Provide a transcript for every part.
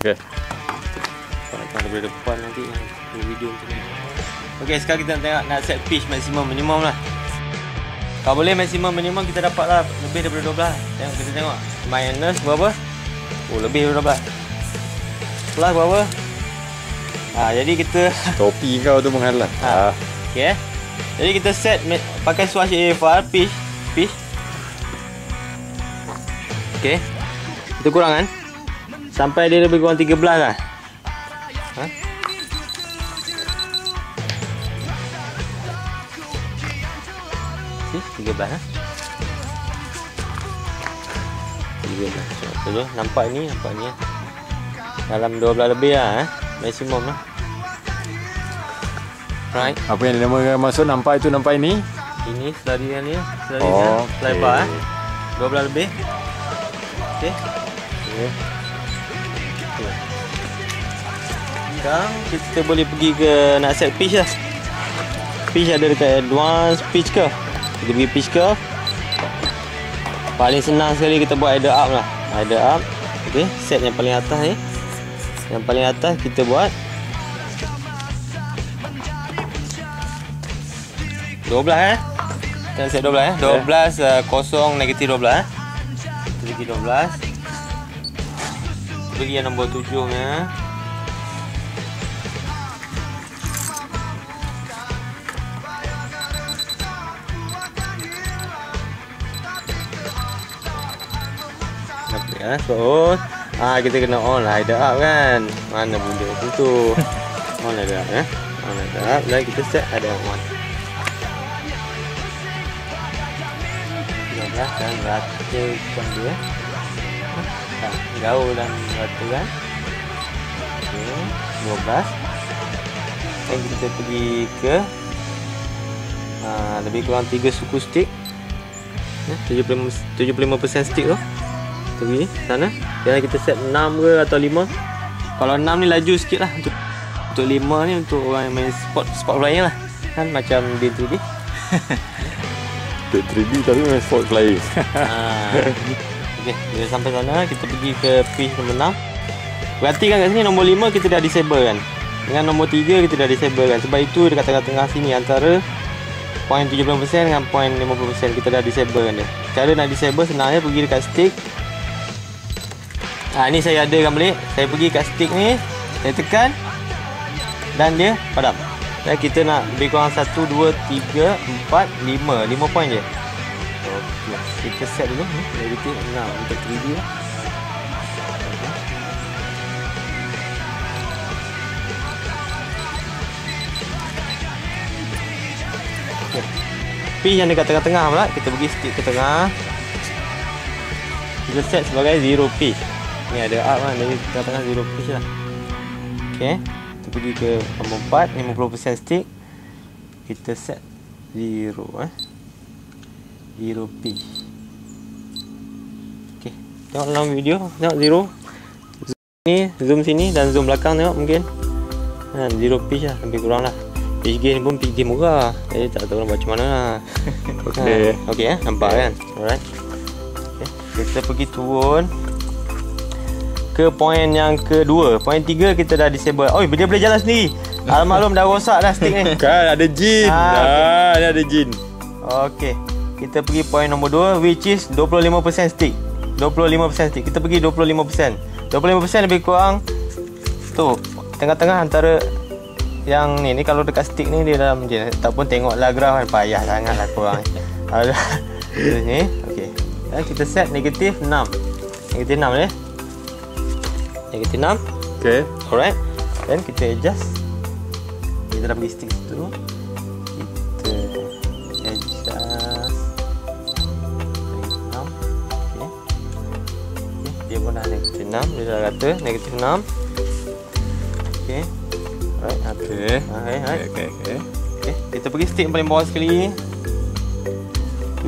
Okey. Kalau daripada depan nanti yang video macam ni. Okey, sekarang kita nak tengok nak set pitch maximum minimum lah. Kalau boleh maximum minimum kita dapat lah lebih daripada 12. Tengok kita tengok. Minus berapa? Oh, lebih daripada 12. Plus berapa? Ha, jadi kita Topi kau tu menghalang. Ha. Ha. Okey eh. Jadi kita set pakai swatch AFR pitch pitch. Okey. Kita kurang kan? Sampai dia lebih kurang 13 lah. Ha? Si, 13 ha? 13. So, nampak ni, nampak ni. Dalam 12 lebih lah eh. Maximum lah. Right. Apa yang dinamakan maksud nampak itu nampak ini? Ini selarian ni, selarian Oh, oh, lebar eh. okey. 12 lebih. Okey. Okey. Sekarang kita boleh pergi ke nak set pitch lah. Pitch ada dekat advance pitch curve. Kita pergi pitch curve. Paling senang sekali kita buat header up lah. Header up. Okey, set yang paling atas ni. Yang paling atas kita buat 12 eh. Kita set 12 eh. 12 uh, kosong negatif 12 eh. Kita pergi 12. Pergi yang nombor 7 nya. Nampak ya, so ah kita kena on lah up kan. Mana benda tu tu. On header up eh. On header up, like kita set up on. 13 dan ratakan dia. Ha, gaul dan rata kan. Okey, 12. Dan kita pergi ke ha, lebih kurang 3 suku stick. Ya, 75 75% stick tu. Pergi sana. Dan kita set 6 ke atau 5. Kalau 6 ni laju sikit lah untuk untuk 5 ni untuk orang yang main sport sport flying lah. Kan macam di 3D. Tak 3D tapi memang sport flying. ha. Okey, bila sampai sana kita pergi ke pitch nombor 6. Perhatikan kat sini nombor 5 kita dah disable kan. Dengan nombor 3 kita dah disable kan. Sebab itu dekat tengah-tengah sini antara poin 70% dengan poin 50% kita dah disable kan dia. Cara nak disable senang je pergi dekat stick. Ha ni saya adakan balik. Saya pergi kat stick ni, saya tekan dan dia padam. Dan kita nak lebih kurang 1 2 3 4 5 5 poin je. Okey, kita set dulu ni. Negatif 6 untuk 3D lah. Pin yang dekat tengah-tengah pula kita pergi stick ke tengah. Kita set sebagai zero pitch. Ni ada up kan dari tengah-tengah zero pitch lah. Okey. Kita pergi ke nombor 4 50% stick. Kita set zero eh. Zero pitch. Okey. Tengok dalam video, tengok zero. Zoom ni, zoom sini dan zoom belakang tengok mungkin. Ha, zero pitch lah, lebih kurang lah. Pitch gain pun pitch gain murah. Jadi tak tahu nak buat macam mana lah. Okey. Ha, Okey eh, nampak kan? Alright. Okay. Kita pergi turun ke poin yang kedua. Poin tiga kita dah disable. Oh, dia boleh jalan sendiri. Almaklum dah rosak dah stick ni. Kan ada jin. Ah, Ah, okey. ni ada jin. Okey. Kita pergi poin nombor 2 which is 25% stick. 25% stick. Kita pergi 25%. 25% lebih kurang tu tengah-tengah antara yang ni ni kalau dekat stick ni dia dalam je ataupun tengoklah graf kan payah sangatlah kurang. Ada ni. Okey. Dan kita set negatif 6. Negatif 6 eh. Negatif 6. Okey. Alright. Dan kita adjust. Kita dah pergi stick situ. Dia pun dah negatif 6. Dia dah kata negatif 6. Okay. Alright. Okey. Alright. Okey, okey. Okay. Kita pergi stick paling bawah sekali.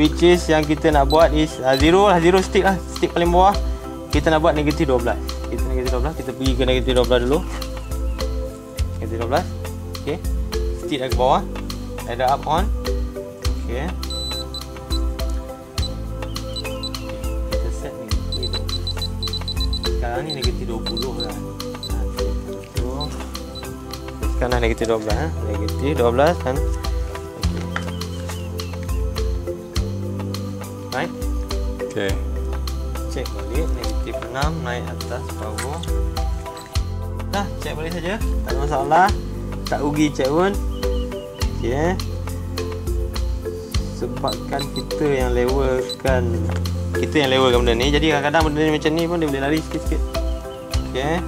Which is yang kita nak buat is uh, zero lah. Zero stick lah. Stick paling bawah. Kita nak buat negatif 12. Kita negatif 12. Kita pergi ke negatif 12 dulu. Negatif 12. Okay. Stick dah ke bawah. Ada up on. Okay. Sekarang ni negatif 20 lah. tuliskan lah negatif 12 eh. Negatif 12 dan okay. Right Okay. Cek balik negatif 6 naik atas bawah Dah cek balik saja Tak ada masalah Tak rugi cek pun Okay Sebabkan kita yang levelkan Kita yang levelkan benda ni. Jadi kadang-kadang benda ni macam ni pun dia boleh lari sikit-sikit. Okay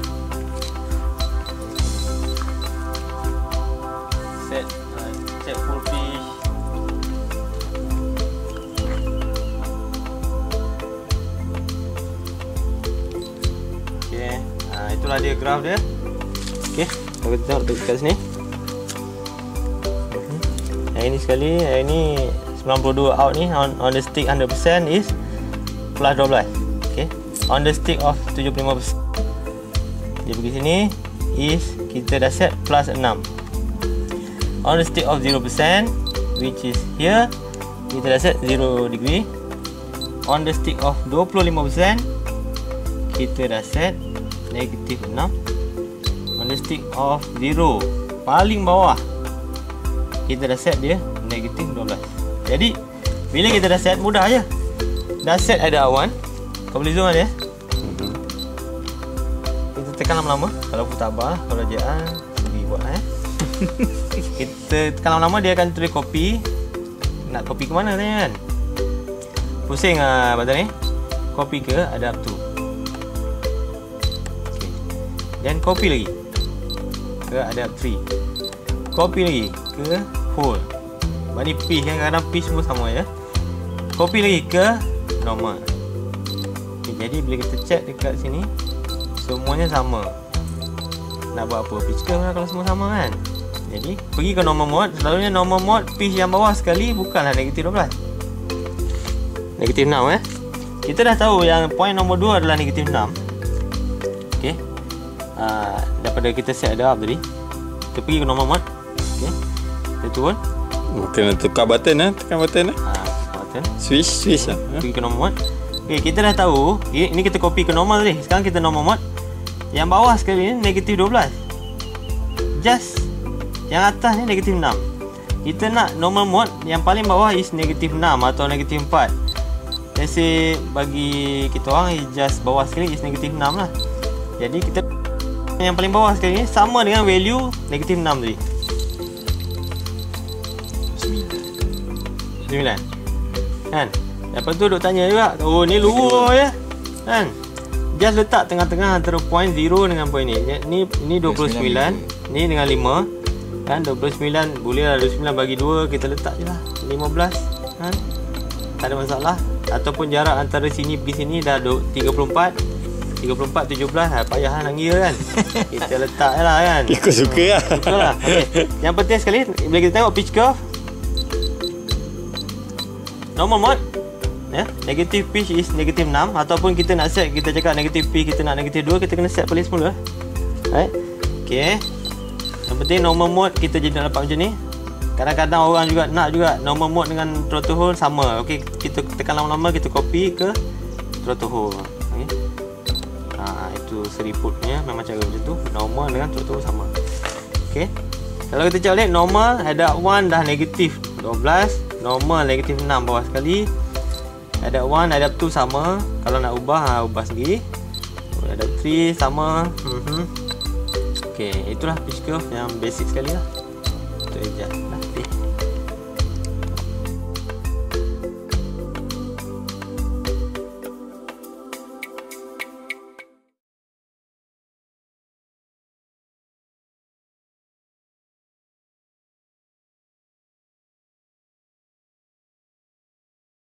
Set uh, Cek full fish. Okay uh, Itulah dia graf dia. Okay Kalau kita tengok dekat sini. Mhm. Yang ini sekali Yang ini 92 out ni on, on the stick 100% is Plus 12 Okay On the stick of 75% Dia pergi sini. Is Kita dah set plus 6 On the stick of 0% Which is here Kita dah set 0 degree. On the stick of 25% Kita dah set Negatif 6 On the stick of 0 Paling bawah Kita dah set dia Negatif 12 Jadi Bila kita dah set Mudah je Dah set ada awan. Kau boleh zoom kan ya Kita tekan lama-lama. Kalau aku tabah Kalau rajaan Pergi buat eh? Kita tekan lama-lama Dia akan tulis kopi. Nak kopi ke mana tanya kan? Pusing ah uh, ni? Kopi ke ada up to. Okay. Dan copy lagi. Ke ada up 3 Copy lagi Ke whole. Sebab ni piece kan Kadang piece semua sama ya? Copy lagi ke Normal. Okay, Jadi bila kita check dekat sini Semuanya sama. Nak buat apa? Pitch curve lah kalau semua sama kan? Jadi pergi ke normal mode. Selalunya normal mode Pitch yang bawah sekali Bukanlah negatif 12 Negatif 6 eh? Kita dah tahu yang point nombor 2 adalah negatif 6 Okay uh, Daripada kita set ada up tadi Kita pergi ke normal mode. Okay Kita turun. Kena tukar button eh. Tekan button eh. uh, Button Switch, switch lah. Pergi ke normal mode Okay kita dah tahu. Okay, Ini kita copy ke normal tadi Sekarang kita normal mode Yang bawah sekali ni negatif 12 Just Yang atas ni negatif 6 Kita nak normal mode Yang paling bawah is negatif 6 Atau negatif 4 Let's say bagi kita orang just bawah sekali is negatif 6 lah. Jadi kita yang paling bawah sekali ni sama dengan value negatif 6 tadi. 9. Kan? Lepas tu duk tanya juga, oh ni luar ya. Kan? Just letak tengah-tengah antara point 0 dengan point ni. Ni ni 29, ni dengan 5. Kan 29 boleh lah 29 bagi 2 kita letak je lah 15 kan tak ada masalah ataupun jarak antara sini pergi sini dah 34 34 17 ha, payah lah nak kira kan kita letak je lah kan Ikut suka lah. suka lah okay. yang penting sekali bila kita tengok pitch curve normal mode ya negative pitch is negative 6 ataupun kita nak set kita cakap negative pitch kita nak negative 2 kita kena set balik semula right okay yang penting normal mode kita jadi nak dapat macam ni Kadang-kadang orang juga nak juga normal mode dengan throttle hold sama. Okey, kita tekan lama-lama kita copy ke throttle hold. Okey. Ha, itu seriputnya memang cara macam tu. Normal dengan throttle hold sama. Okey. Kalau kita cek balik normal ada 1 dah negatif 12, normal negatif 6 bawah sekali. Ada 1 ada 2 sama. Kalau nak ubah ha, ubah sendiri. Ada 3 sama. Mhm. Okey, itulah pitch curve yang basic sekali lah. Je. Dah.